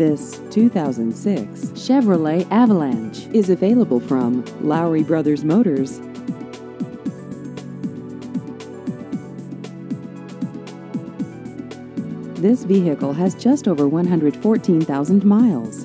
This 2006 Chevrolet Avalanche is available from Lowery Brothers Motors. This vehicle has just over 114,000 miles.